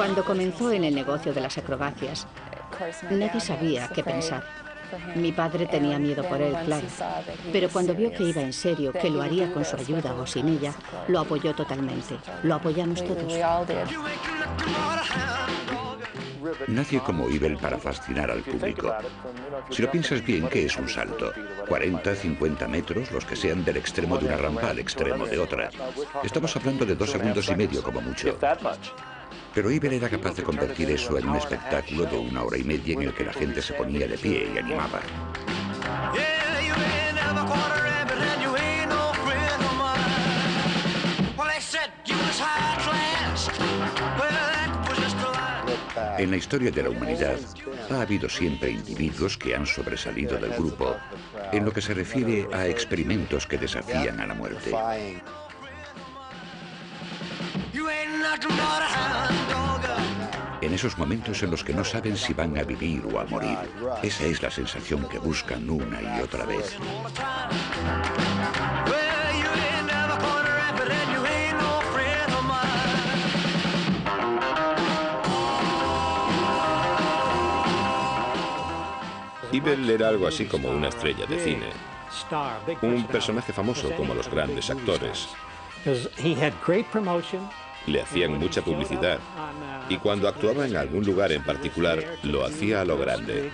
Cuando comenzó en el negocio de las acrobacias, nadie sabía qué pensar. Mi padre tenía miedo por él, claro. Pero cuando vio que iba en serio, que lo haría con su ayuda o sin ella, lo apoyó totalmente. Lo apoyamos todos. Nadie como Ibel para fascinar al público. Si lo piensas bien, ¿qué es un salto? 40, 50 metros, los que sean del extremo de una rampa al extremo de otra. Estamos hablando de dos segundos y medio como mucho. Pero Ibel era capaz de convertir eso en un espectáculo de una hora y media en el que la gente se ponía de pie y animaba. En la historia de la humanidad ha habido siempre individuos que han sobresalido del grupo en lo que se refiere a experimentos que desafían a la muerte. En esos momentos en los que no saben si van a vivir o a morir, esa es la sensación que buscan una y otra vez. Ibel era algo así como una estrella de cine, un personaje famoso como los grandes actores. Le hacían mucha publicidad y cuando actuaba en algún lugar en particular lo hacía a lo grande.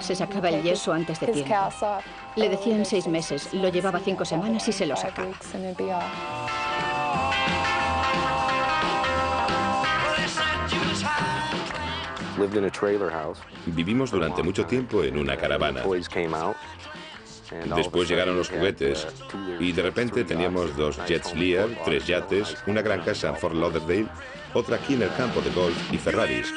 Se sacaba el yeso antes de tiempo. Le decían seis meses, lo llevaba cinco semanas y se lo sacaba. Vivimos durante mucho tiempo en una caravana. Después llegaron los juguetes y de repente teníamos dos jets Lear, tres yates, una gran casa en Fort Lauderdale, otra aquí en el campo de golf y Ferraris.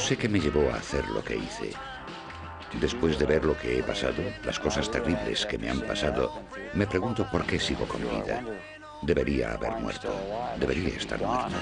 No sé qué me llevó a hacer lo que hice. Después de ver lo que he pasado, las cosas terribles que me han pasado, me pregunto por qué sigo con vida. Debería haber muerto. Debería estar muerto.